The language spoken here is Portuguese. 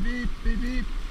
beep beep beep beep.